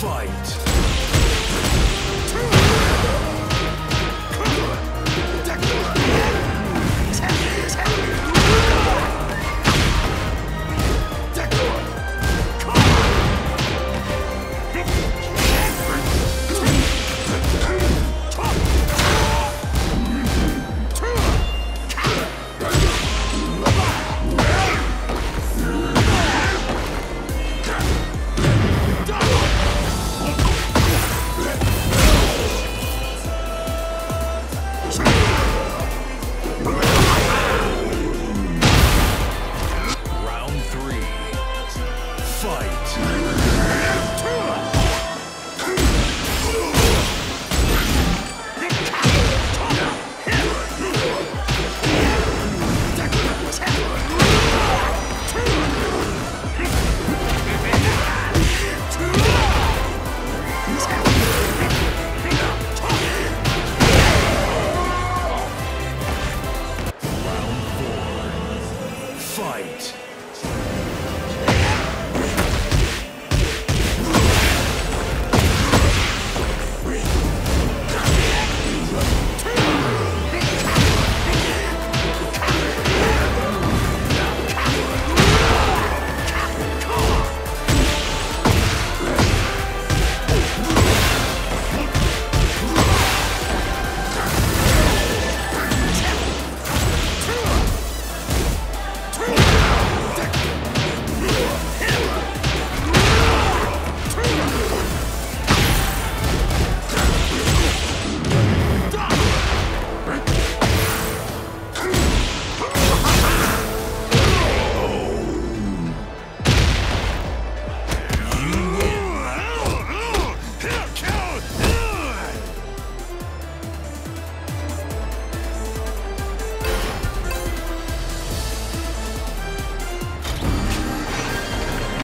Fight. Fight.